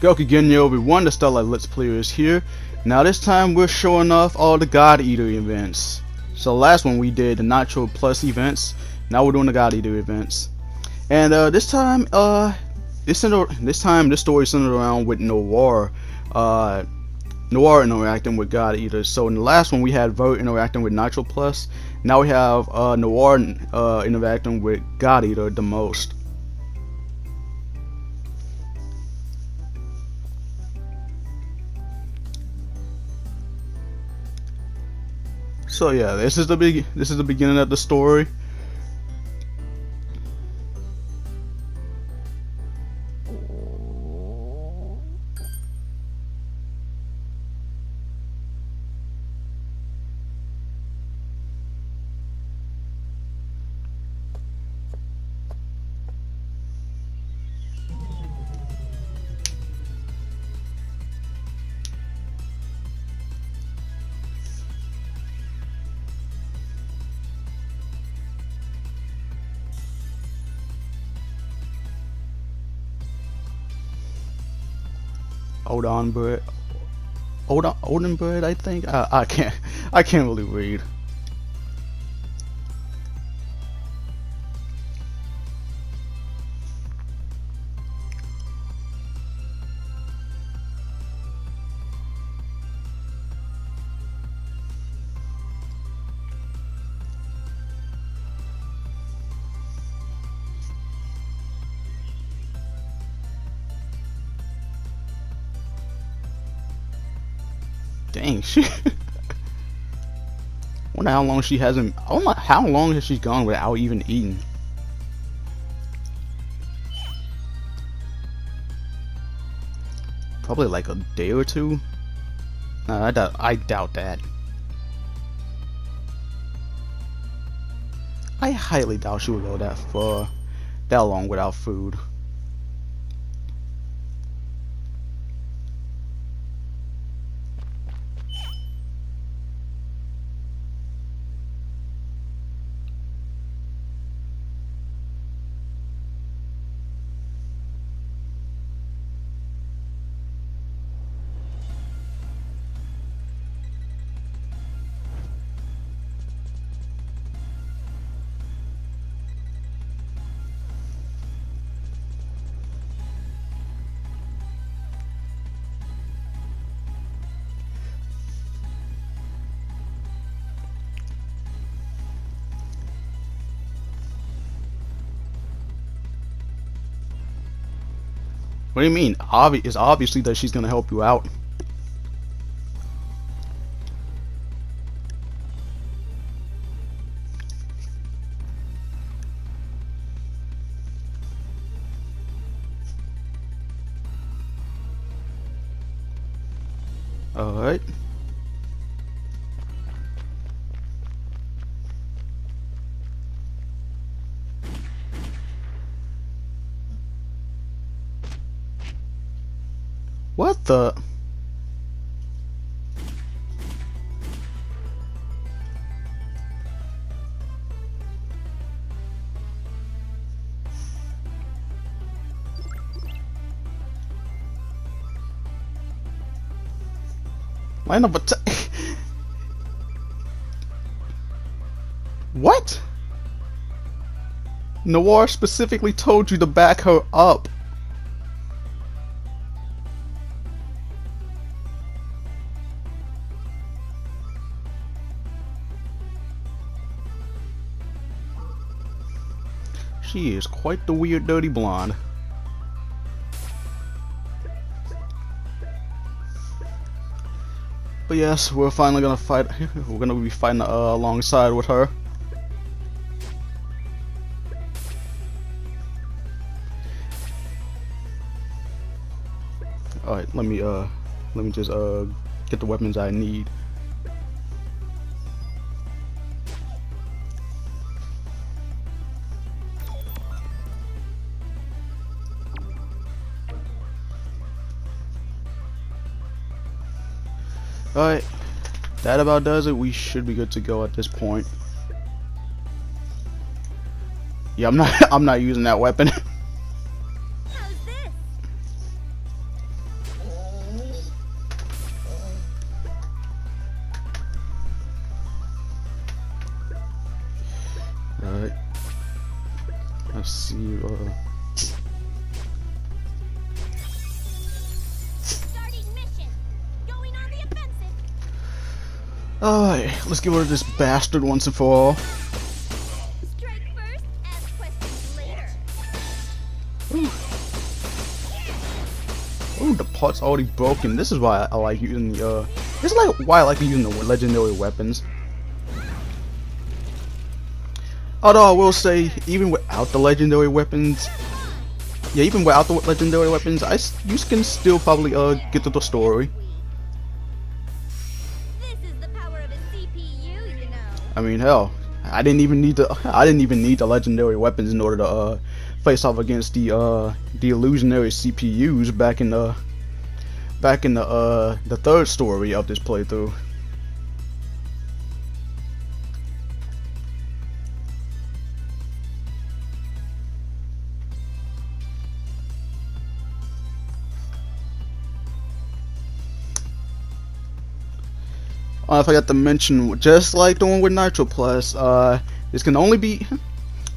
Gokugen everyone, the Starlight Let's is here. Now this time we're showing off all the God Eater events. So last one we did the Nitro Plus events. Now we're doing the God Eater events. And uh, this time, uh, this this time this story centered around with Noire. Uh, Noire interacting with God Eater. So in the last one we had Vert interacting with Nitro Plus. Now we have uh, Noire uh, interacting with God Eater the most. So yeah, this is the big this is the beginning of the story. Hold on, bird. Hold on, Oldenburg, I think. I, I can't. I can't really read. She. wonder how long she hasn't. Oh my, how long has she gone without even eating? Probably like a day or two. I doubt. I doubt that. I highly doubt she would go that far, that long without food. What do you mean? Obvi it's obviously that she's gonna help you out. Of attack. what? Noire specifically told you to back her up. She is quite the weird dirty blonde. But yes, we're finally gonna fight. We're gonna be fighting uh, alongside with her. All right, let me uh, let me just uh, get the weapons I need. Alright, that about does it. We should be good to go at this point. Yeah, I'm not I'm not using that weapon. let's get rid of this bastard once and for all. Ooh, the pot's already broken. This is why I, like using the, uh... This is like why I like using the legendary weapons. Although I will say, even without the legendary weapons, yeah, even without the legendary weapons, I you can still probably uh get to the story. I mean, hell, I didn't even need the I didn't even need the legendary weapons in order to uh face off against the uh the illusionary CPUs back in the back in the uh the third story of this playthrough. I forgot to mention, just like the one with Nitro Plus, uh, this can only be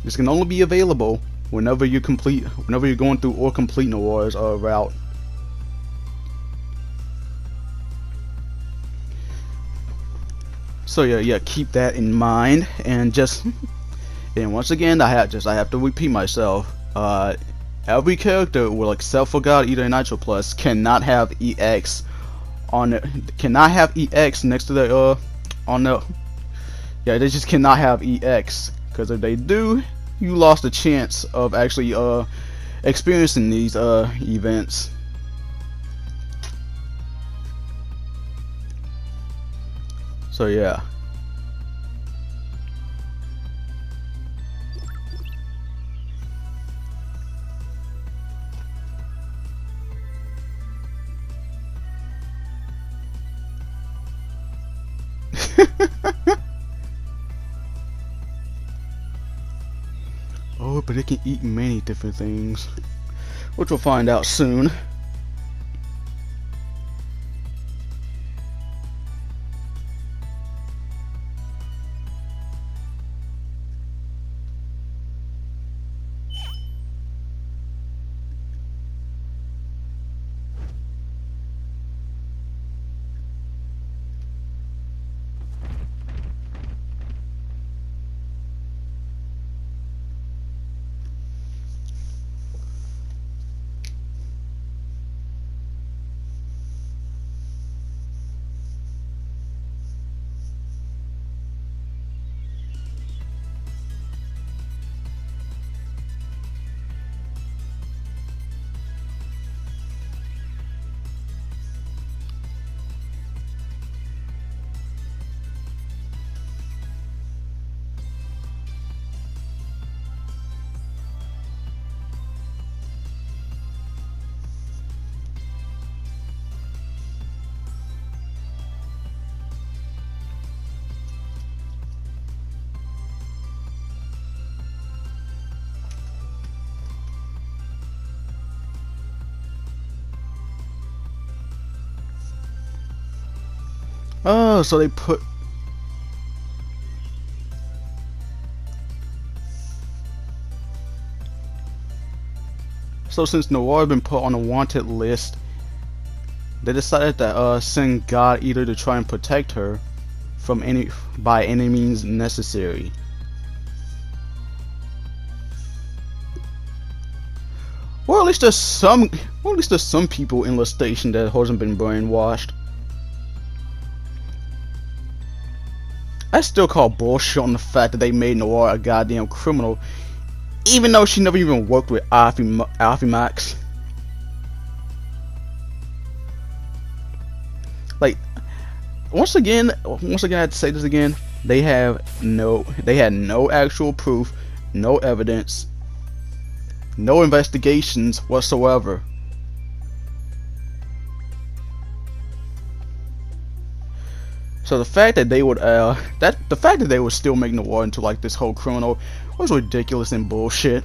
this can only be available whenever you complete whenever you're going through or complete Noire's uh, route. So yeah, yeah, keep that in mind, and just and once again, I have just I have to repeat myself. Uh, every character, will except for God and Nitro Plus, cannot have EX on it. Cannot have EX next to the uh on the yeah they just cannot have EX because if they do you lost the chance of actually uh experiencing these uh events. So yeah. But it can eat many different things, which we'll find out soon. Oh, so they put... So since Noire had been put on a wanted list, they decided to uh, send God Eater to try and protect her from any by any means necessary. Well, at least there's some, or at least there's some people in the station that hasn't been brainwashed. I still call bullshit on the fact that they made Noire a goddamn criminal, even though she never even worked with Alfie, Alfie Max. Like, once again, once again, I have to say this again. They have no, they had no actual proof, no evidence, no investigations whatsoever. So the fact that they would uh that the fact that they were still making the war into like this whole chrono was ridiculous and bullshit.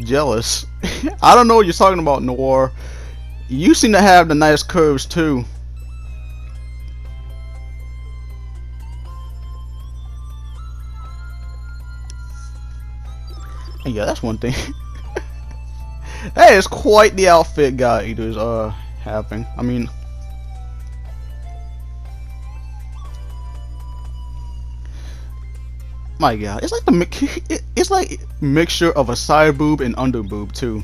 Jealous. I don't know what you're talking about, Noire. You seem to have the nice curves too. yeah, that's one thing. that is quite the outfit God Eater's uh having. I mean My god, it's like the it's like mixture of a side boob and under boob too.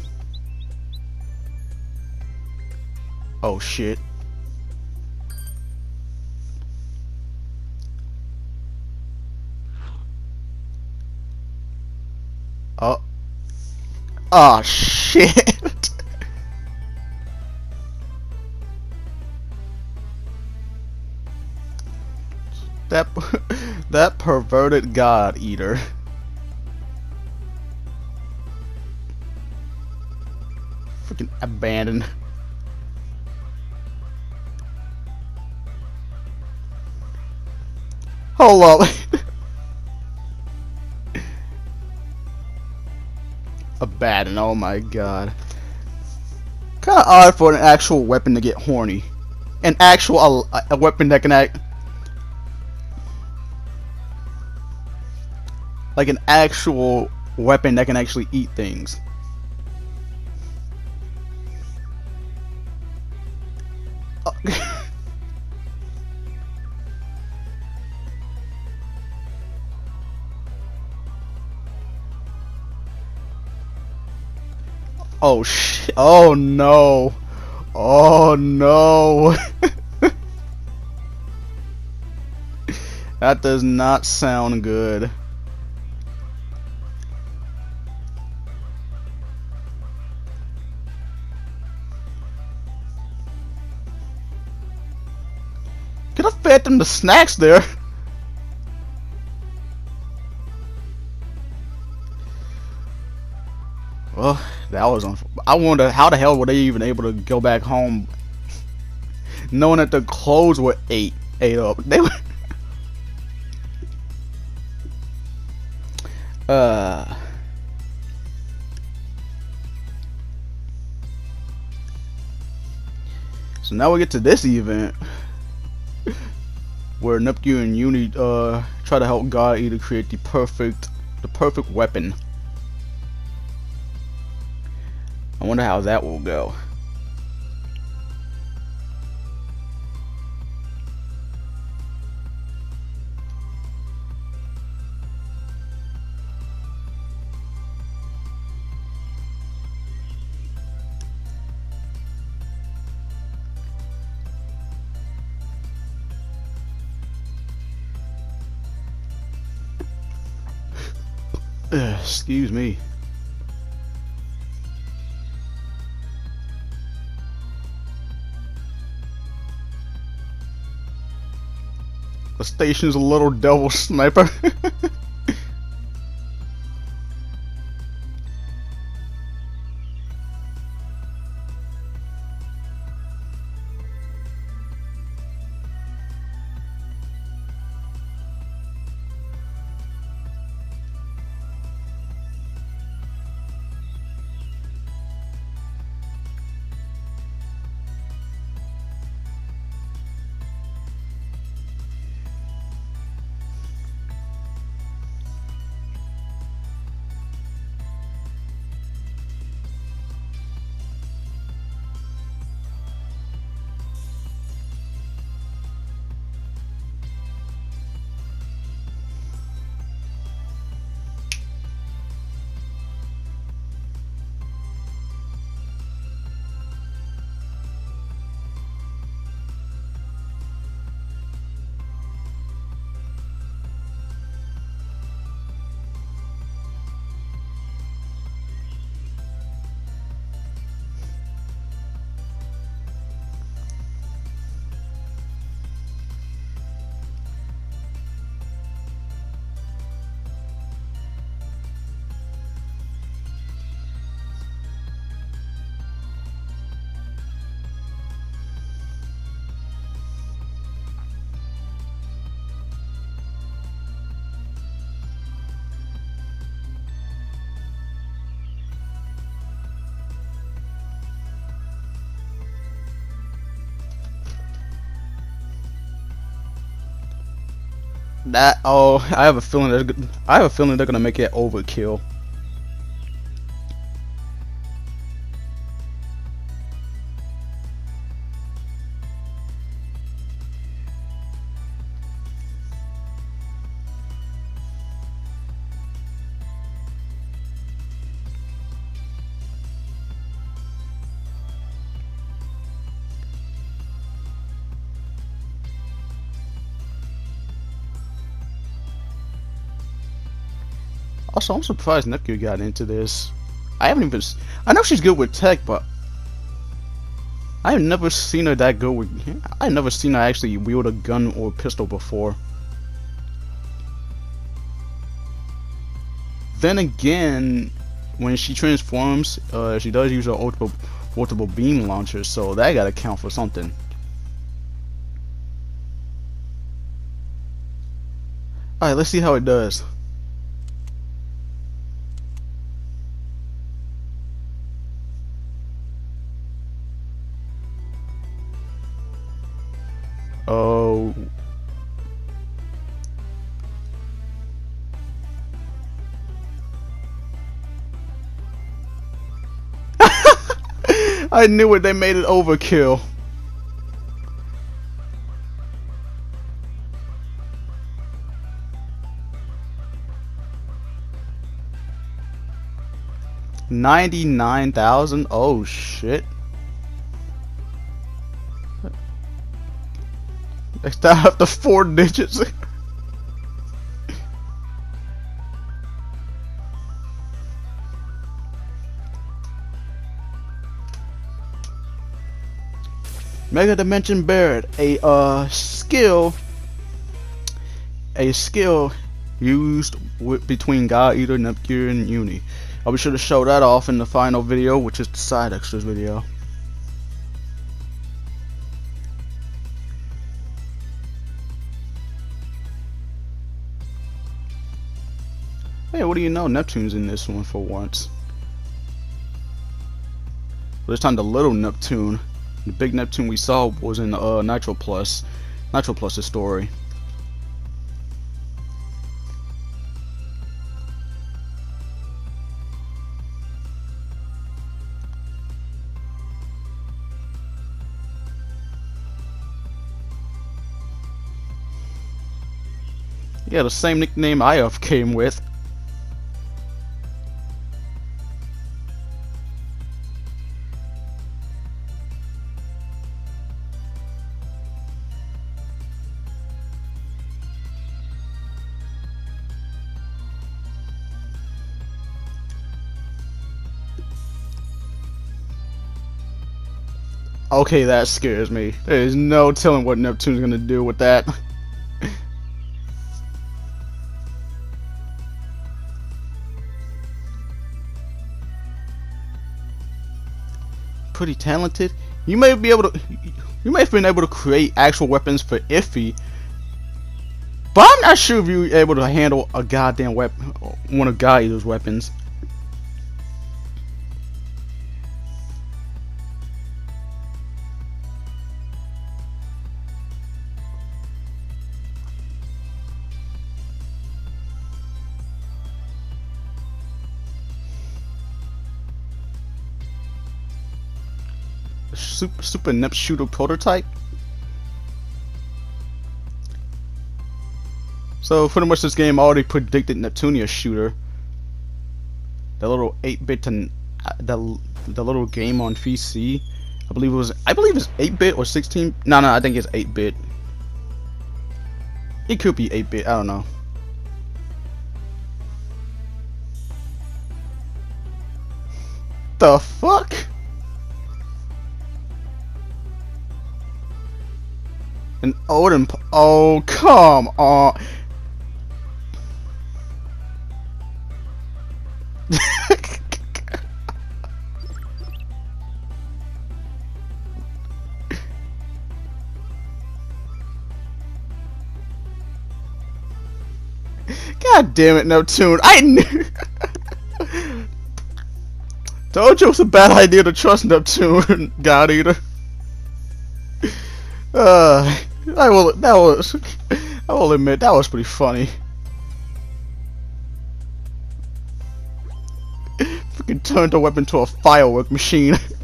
Oh shit. Oh. Oh shit. that that perverted god eater. Freaking abandoned. Hold up. Abandon, oh my god. Kinda odd for an actual weapon to get horny. An actual, a, a weapon that can act like an actual weapon that can actually eat things. oh sh! Oh no! Oh no! that does not sound good. Fed them the snacks there. Well, that was on. I wonder how the hell were they even able to go back home, knowing that the clothes were ate ate up. They were. uh. So now we get to this event where Neptune and Uni uh, try to help God Eater create the perfect, the perfect weapon. I wonder how that will go. Excuse me. The station's a little devil sniper. That oh, I have a feeling they're I have a feeling they're gonna make it overkill. Also, I'm surprised Nepgear got into this. I haven't even. I know she's good with tech, but I have never seen her that good with. I've never seen her actually wield a gun or a pistol before. Then again, when she transforms, uh, she does use her multiple, multiple beam launchers, so that gotta count for something. Alright, let's see how it does. I knew it, they made it overkill. Ninety-nine thousand? Oh shit. They start up to four digits. Mega Dimension Barret, a uh, skill, a skill used between God Eater, Nepgear, and Uni. I'll be sure to show that off in the final video, which is the side extras video. Hey, what do you know? Neptune's in this one for once. This time the little Neptune. The big Neptune we saw was in uh, Nitro Plus. Nitro Plus' story. Yeah, the same nickname Iof came with. Okay, that scares me. There's no telling what Neptune's gonna do with that. Pretty talented. You may be able to. You may have been able to create actual weapons for Iffy. But I'm not sure if you're able to handle a goddamn weapon, one of Eater's weapons. Super, Super Nep Shooter prototype. So pretty much this game already predicted Neptunia Shooter. The little 8-bit and uh, the the little game on PC. I believe it was I believe it's 8-bit or 16. No, no, I think it's 8-bit. It could be 8-bit. I don't know. The fuck? An Odin. Oh, come on. God damn it, Neptune. I knew. Told you it was a bad idea to trust Neptune, God Eater. Uh. I will. That was. I will admit that was pretty funny. Freaking turned the weapon to a firework machine.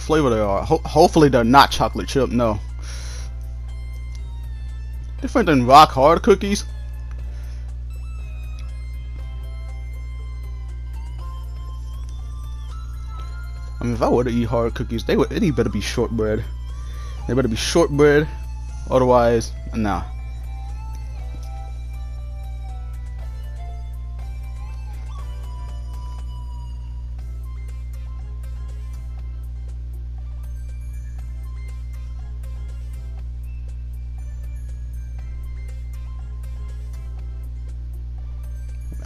flavor they are. Ho hopefully they're not chocolate chip. No. Different than rock hard cookies. I mean, if I were to eat hard cookies, they would. It better be shortbread. They better be shortbread. Otherwise, nah.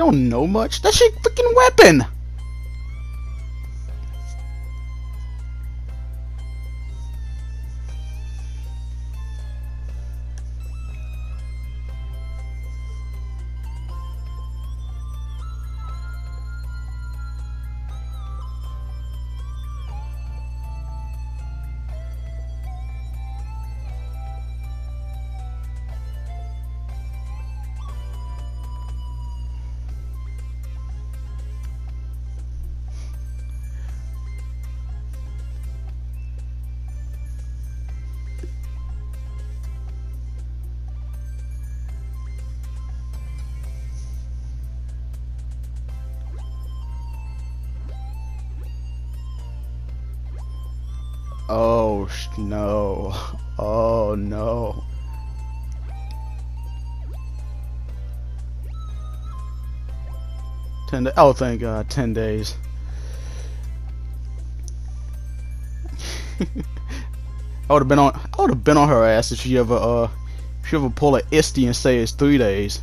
You don't know much? That's your freaking weapon! Oh no. Oh no. Ten days. Oh, thank God. Ten days. I would have been on. I would have been on her ass if she ever, uh, if she ever pull a Histy and say it's three days.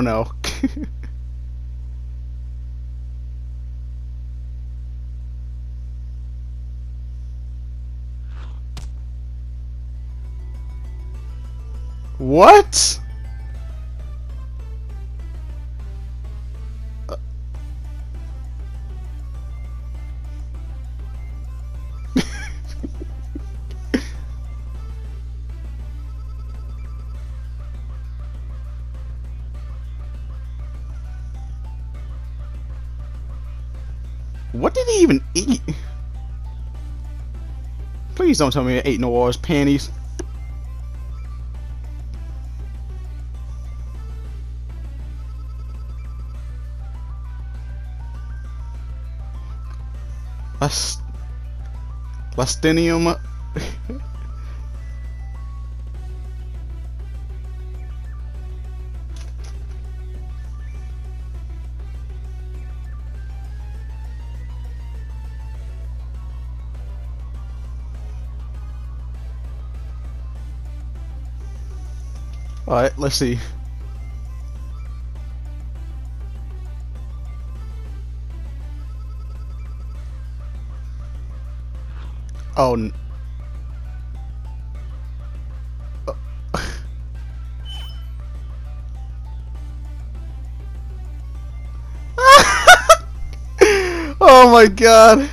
No. What? What did he even eat? Please don't tell me he ate Noire's panties. Last Lastinium Alright, let's see. Oh. n- oh my god.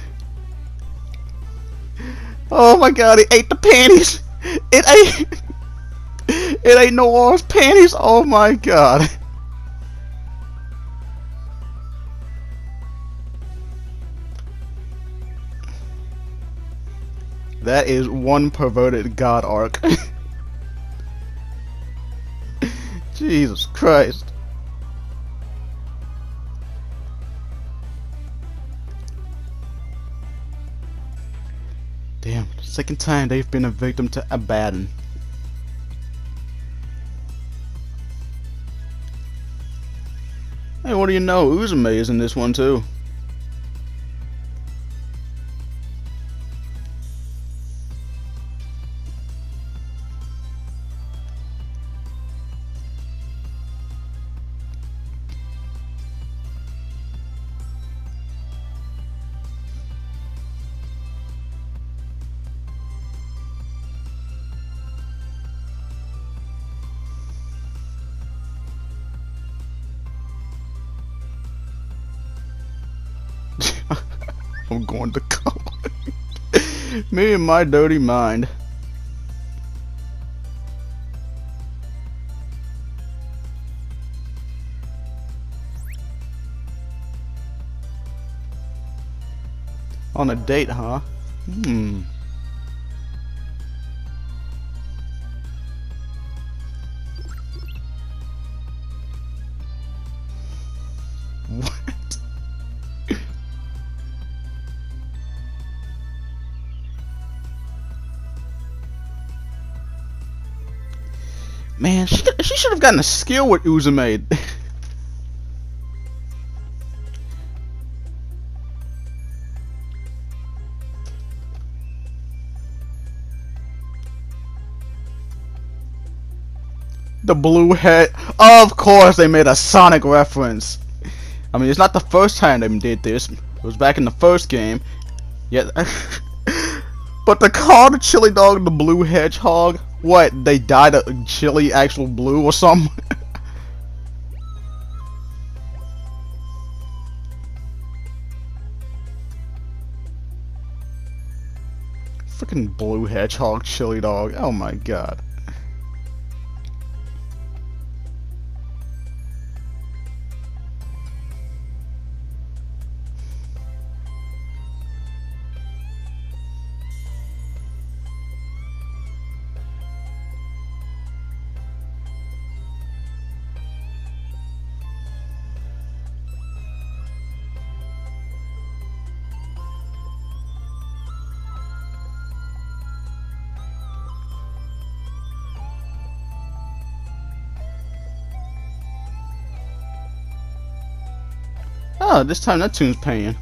Oh my god, it ate the panties. It ate. It ain't no orange panties. Oh my god. That is one perverted god arc. Jesus Christ. Damn, second time they've been a victim to Abaddon. Do you know? Uzume is in this one too. Me and my dirty mind. On a date, huh? Hmm. Man, she, she should have gotten a skill with Uzume. the blue head. Of course, they made a Sonic reference. I mean, it's not the first time they did this. It was back in the first game. Yeah. but to call the chili dog the blue hedgehog, what? They dyed a chili actual blue or something? Freaking blue hedgehog chili dog. Oh my god. Oh, this time that tune's paying.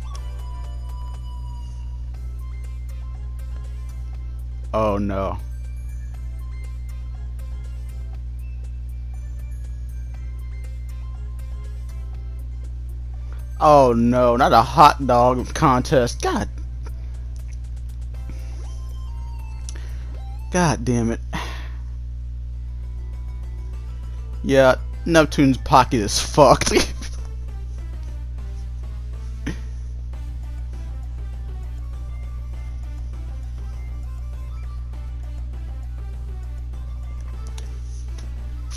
Oh no. Oh no, not a hot dog contest. God. God damn it. Yeah, Neptune's pocket is fucked.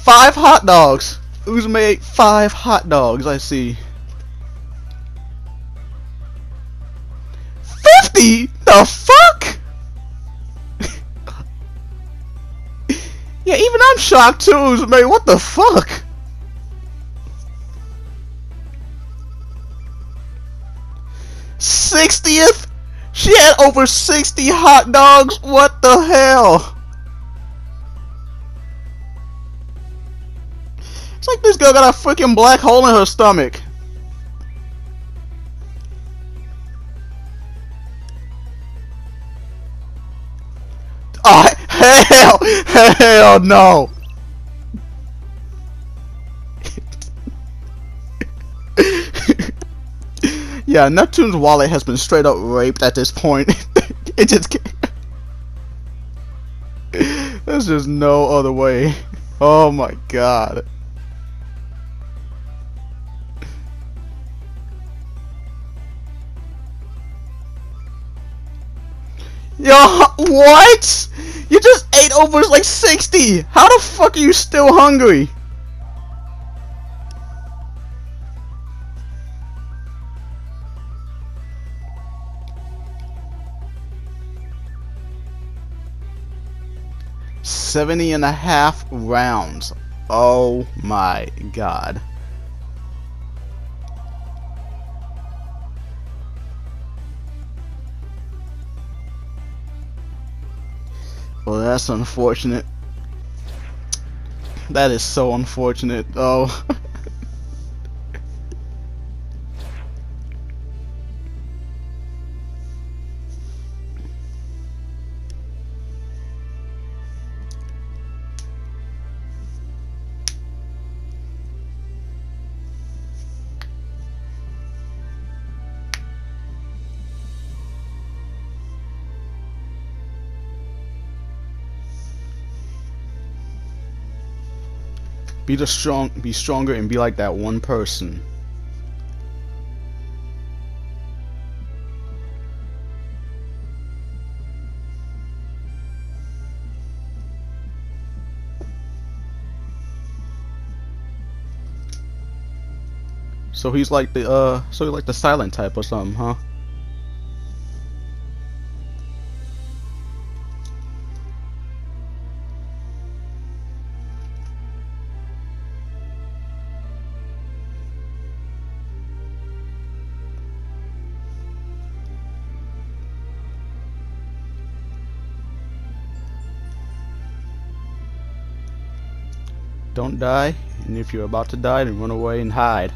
Five hot dogs. Who's made five hot dogs? I see. Fifty? The fuck? yeah, even I'm shocked too, Uzume. What the fuck? Sixtieth? She had over sixty hot dogs. What the hell? like this girl got a freaking black hole in her stomach. Oh, hell, hell no. yeah, Neptune's wallet has been straight up raped at this point. it just can't. There's just no other way. Oh my god. Yo, what? You just ate over like 60! How the fuck are you still hungry? Seventy and a half rounds. Oh my god. Well, that's unfortunate. That is so unfortunate. Oh. Be the strong, be stronger, and be like that one person. So he's like the uh, so he's like the silent type or something, huh? Die, and if you're about to die, then run away and hide.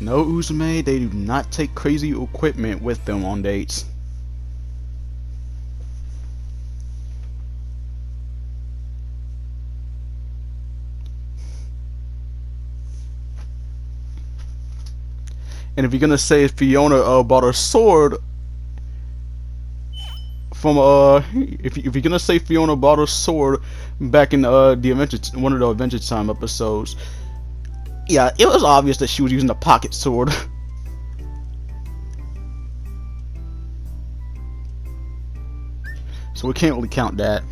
No Uzume, they do not take crazy equipment with them on dates. And if you're gonna say Fiona uh, bought a sword from uh, if if you're gonna say Fiona bought a sword back in uh the Adventure one of the Adventure Time episodes, yeah, it was obvious that she was using a pocket sword. so we can't really count that.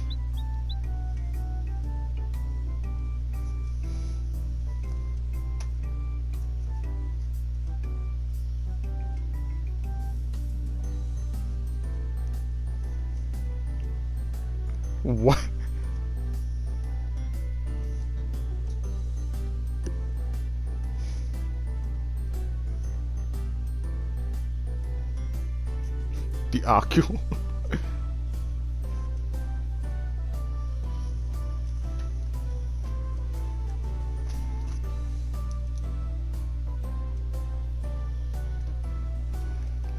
What? Akio.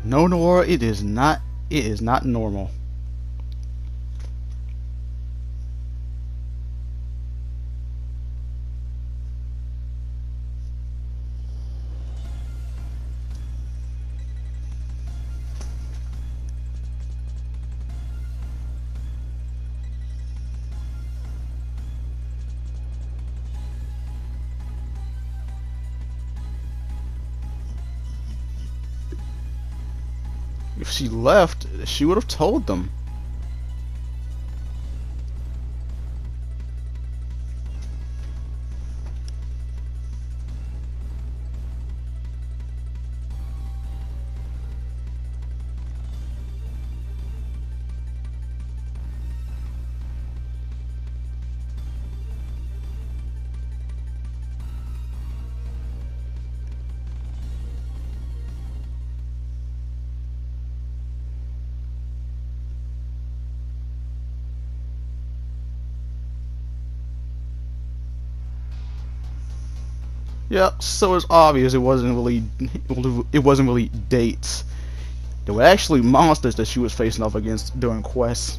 no, Nora, it is not. It is not normal. She left, she would have told them. Yep, so it's obvious it wasn't really it wasn't really dates. They were actually monsters that she was facing off against during quests.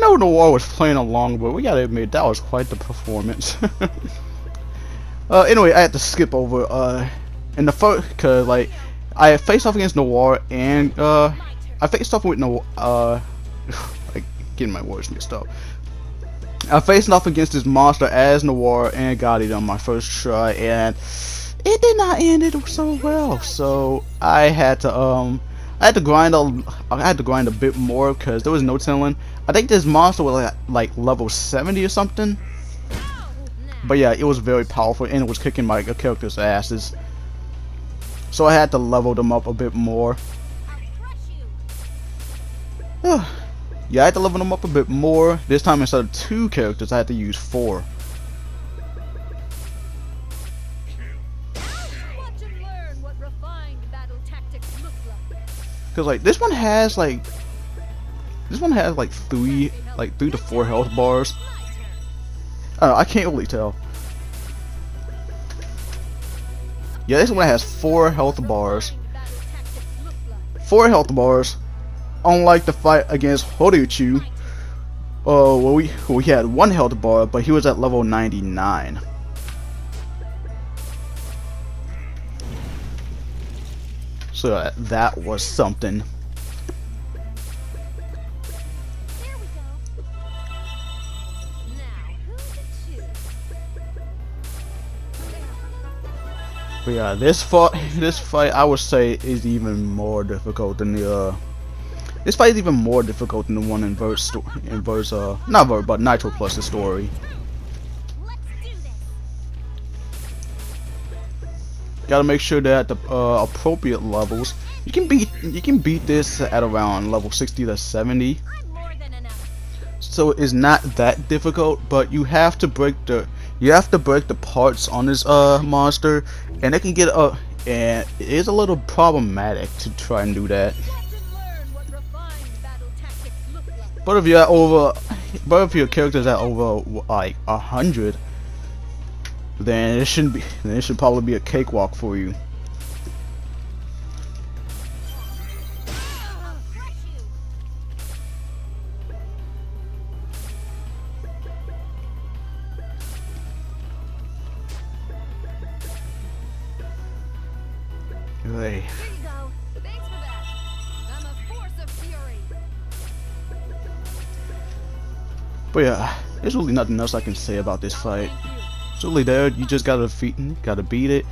Know Noire was playing along, but we gotta admit that was quite the performance. uh, anyway, I had to skip over uh, in the first, cause like I faced off against Noire and uh, I faced off with Noire. Uh, like getting my words mixed up. I faced off against this monster as Noire and got it on my first try, and it did not end it so well. So I had to um I had to grind a, I had to grind a bit more because there was no telling. I think this monster was like, like level 70 or something. But yeah, it was very powerful and it was kicking my character's asses. So I had to level them up a bit more. yeah, I had to level them up a bit more. This time instead of two characters, I had to use four. Cause like this one has like this one has like three like three to four health bars. I know, I can't really tell. Yeah, this one has four health bars. Four health bars. Unlike the fight against Horyuchu, uh, well we we had one health bar, but he was at level 99. So uh, that was something. But yeah, this fight, this fight, I would say is even more difficult than the. Uh, this fight is even more difficult than the one in verse, in verse, uh, not verse, but Nitro Plus the story. Gotta make sure that the uh, appropriate levels. You can beat you can beat this at around level 60 to 70. So it's not that difficult, but you have to break the you have to break the parts on this uh monster, and it can get uh and it is a little problematic to try and do that. But if you're over, but if your character's at over like a hundred, then it shouldn't be then it should probably be a cakewalk for you. Hey. But yeah, there's really nothing else I can say about this fight really there, you just gotta defeat, gotta beat it,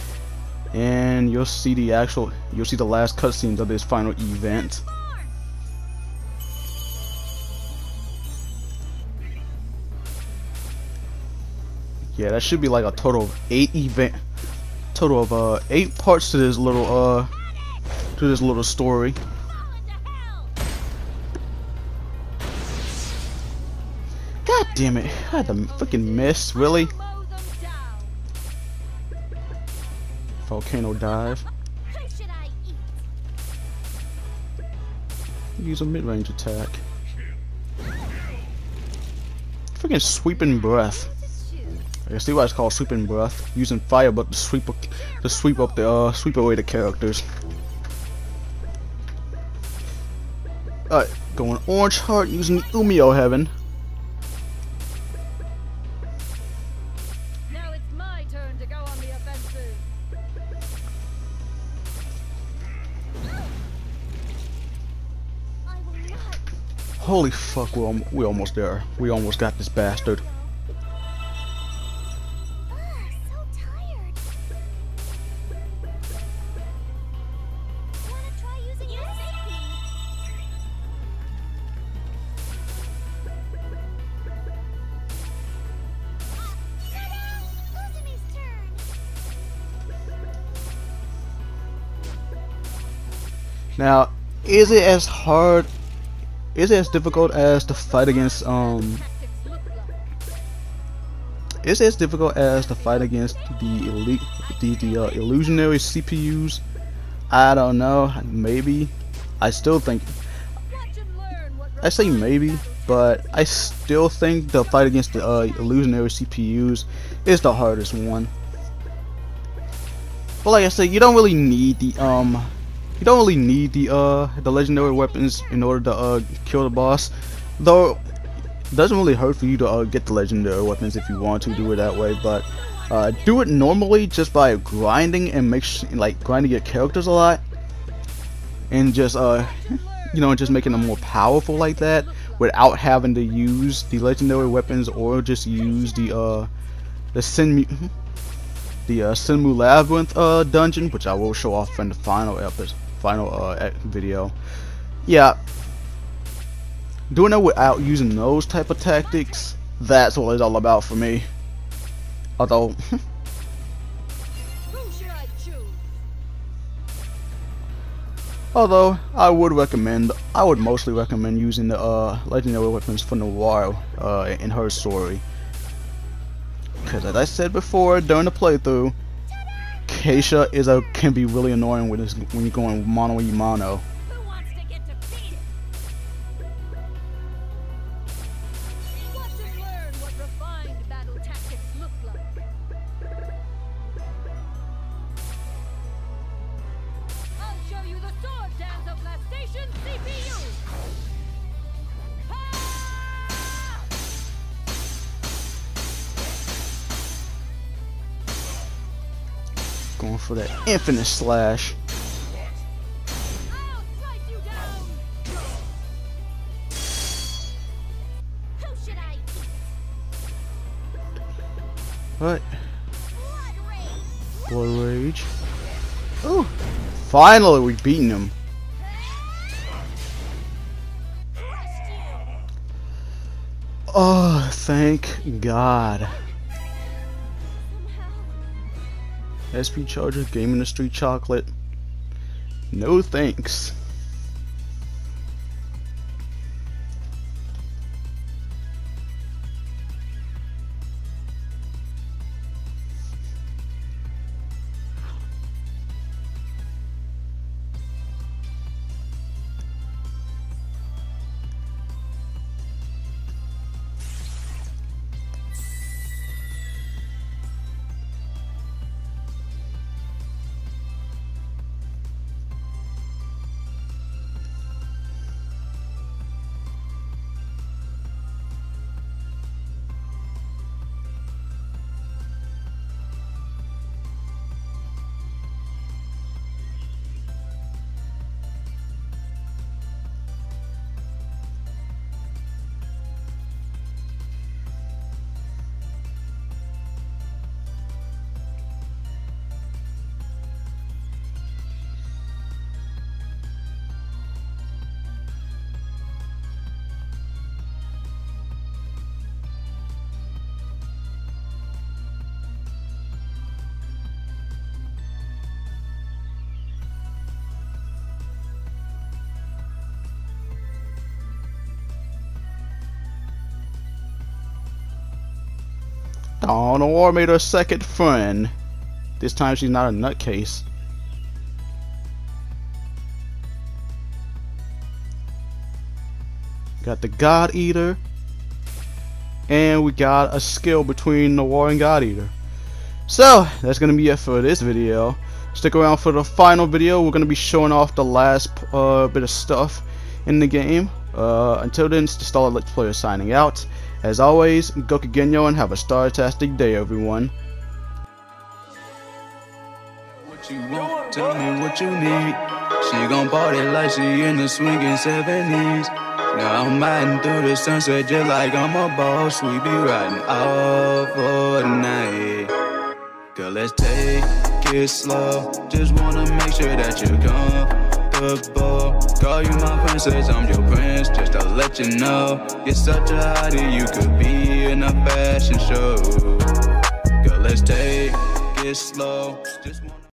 and you'll see the actual, you'll see the last cutscenes of this final event. Yeah, that should be like a total of eight event, total of uh eight parts to this little uh to this little story. God damn it! I had to fucking miss, really. Volcano dive. Use a mid-range attack. Freaking sweeping breath. I see why it's called sweeping breath. Using fire, but to sweep to sweep up the uh, sweep away the characters. Alright, going orange heart using the Umio heaven. Holy fuck, we al we almost there. We almost got this bastard. Now, is it as hard? Is it as difficult as the fight against um? Is as difficult as the fight against the elite, the the uh, illusionary CPUs? I don't know. Maybe. I still think I say maybe, but I still think the fight against the uh, illusionary CPUs is the hardest one. But like I said, you don't really need the um, you don't really need the uh the legendary weapons in order to uh kill the boss. Though it doesn't really hurt for you to uh, get the legendary weapons if you want to do it that way, but uh, do it normally just by grinding and make like grinding your characters a lot, and just uh you know, just making them more powerful like that without having to use the legendary weapons or just use the uh the Sinmu the uh, Sinmu Labyrinth uh dungeon, which I will show off in the final episode, final uh video. Yeah, doing it without using those type of tactics, that's what it's all about for me. Although? Although I would recommend, I would mostly recommend using the uh, legendary weapons for Noire uh, in her story. Because as I said before during the playthrough, Keisha is a can be really annoying when, when you're going mono e mono. I Slash. What? Blood rage. Oh, finally we've beaten him. Oh, thank God. SP Charger, Game in the Street Chocolate. No thanks. The war made her second friend. This time she's not a nutcase. Got the God Eater. And we got a skill between Noire and God Eater. So, that's going to be it for this video. Stick around for the final video. We're going to be showing off the last uh, bit of stuff in the game. Uh, until then, it's the Let's Player signing out. As always, Goku Genyo and have a star-tastic day, everyone. What you want, tell me what you need. She gon' party like she in the swinging 70s. Now I'm riding through the sunset just like I'm a boss. We be riding all for the night. Girl, let's take it slow. Just wanna make sure that you're comfortable. Call you my princess, I'm your prince, just to let you know. You're such a hottie, you could be in a fashion show. Girl, let's take it slow. Just wanna